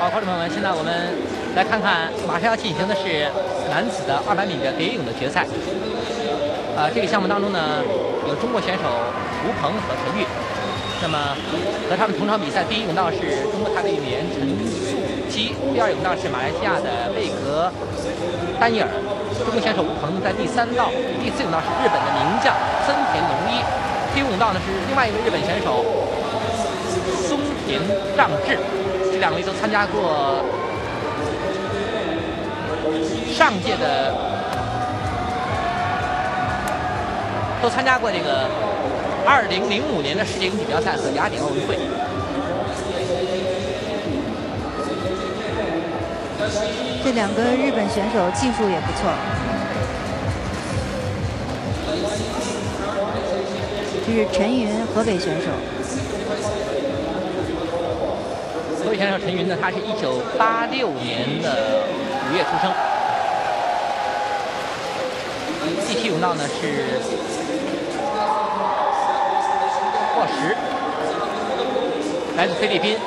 好，观众朋友们，现在我们来看看马上要进行的是男子的200米的蝶泳的决赛。呃，这个项目当中呢，有中国选手吴鹏和陈玉。那么和他们同场比赛，第一泳道是中国台的运动员陈素基，第二泳道是马来西亚的贝格丹尼尔。中国选手吴鹏在第三道，第四泳道是日本的名将森田龙一，第五泳道呢是另外一个日本选手松田丈志。两位都参加过上届的，都参加过这个二零零五年的世界泳体标赛和雅典奥运会。这两个日本选手技术也不错。这是陈云，河北选手。这位选手陈云呢，他是一九八六年的五月出生。第七泳道呢是霍什，来自菲律宾，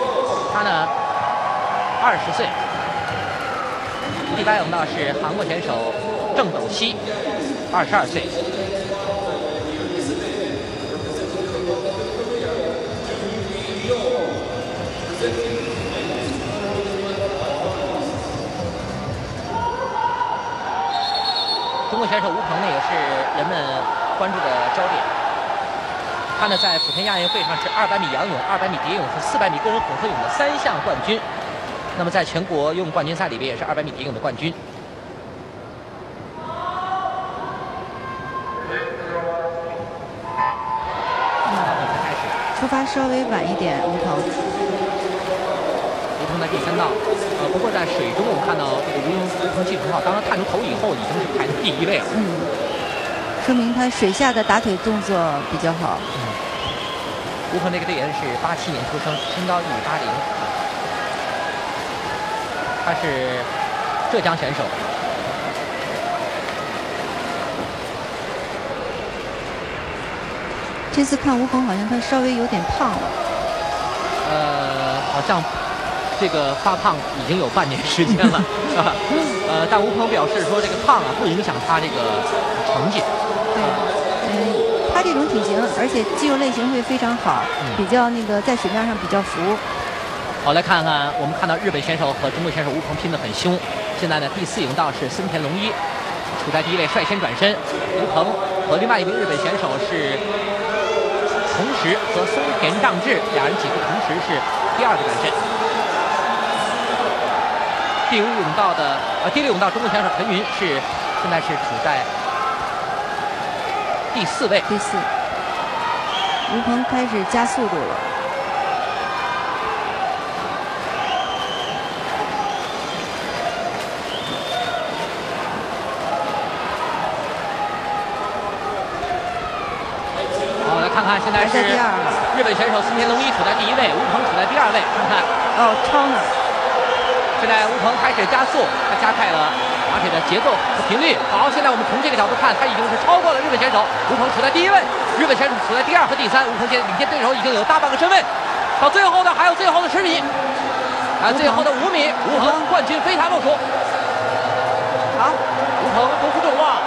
他呢二十岁。第八泳道是韩国选手郑斗熙，二十二岁。国选手吴鹏呢，也是人们关注的焦点。他呢，在莆田亚运会上是200米仰泳、200米蝶泳和400米个人混合泳的三项冠军。那么，在全国游泳冠军赛里边，也是200米蝶泳的冠军。出发稍微晚一点，吴鹏。吴鹏在第三道，呃，不过在水中我们看到这个吴吴鹏技术很好，当他探出头以后，已经是排在第一位了。嗯，说明他水下的打腿动作比较好。嗯，吴鹏那个队员是八七年出生，身高一米八零，他是浙江选手。这次看吴鹏好像他稍微有点胖了。呃，好像这个发胖已经有半年时间了，啊。呃，但吴鹏表示说这个胖啊不影响他这个成绩。对，嗯，他这种体型，而且肌肉类型会非常好，比较那个在水面上比较浮。好，来看看我们看到日本选手和中国选手吴鹏拼得很凶。现在呢，第四泳道是森田龙一处在第一位，率先转身。吴鹏和另外一名日本选手是。同时和松田丈志两人几乎同时是第二个转身。第五泳道的呃第六泳道中国选手陈云是现在是处在第四位。第四。吴鹏开始加速度了。看看现在是日本选手森田龙一处在第一位，吴鹏处在第二位。看看哦，超呢！现在吴鹏开始加速，他加快了打铁的节奏和频率。好，现在我们从这个角度看，他已经是超过了日本选手。吴鹏处在第一位，日本选手处在第二和第三。吴鹏现在领先对手已经有大半个身位。到最后的还有最后的十米，啊最后的五米，吴鹏冠军飞台莫属。好，吴鹏不负众望，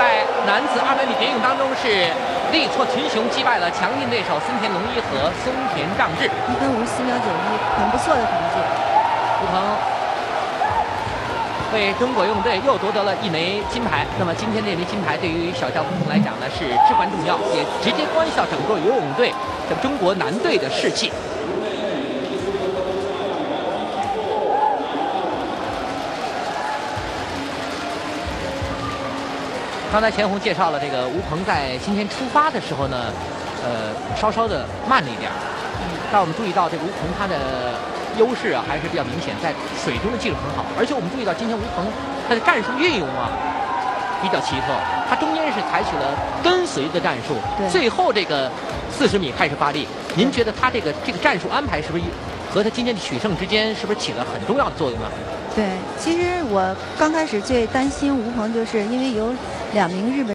在男子200米蝶泳当中是。力挫群雄，击败了强劲对手森田龙一和松田丈志，一分五十四秒九一，很不错的成绩。吴鹏为中国游泳队又夺得了一枚金牌。那么今天这枚金牌对于小将吴鹏来讲呢是至关重要，也直接关系到整个游泳队的中国男队的士气。刚才钱红介绍了这个吴鹏在今天出发的时候呢，呃，稍稍的慢了一点儿。但我们注意到这个吴鹏他的优势啊还是比较明显，在水中的技术很好。而且我们注意到今天吴鹏他的战术运用啊比较奇特，他中间是采取了跟随的战术，最后这个四十米开始发力。您觉得他这个这个战术安排是不是和他今天的取胜之间是不是起了很重要的作用呢？对，其实我刚开始最担心吴鹏，就是因为有两名日本。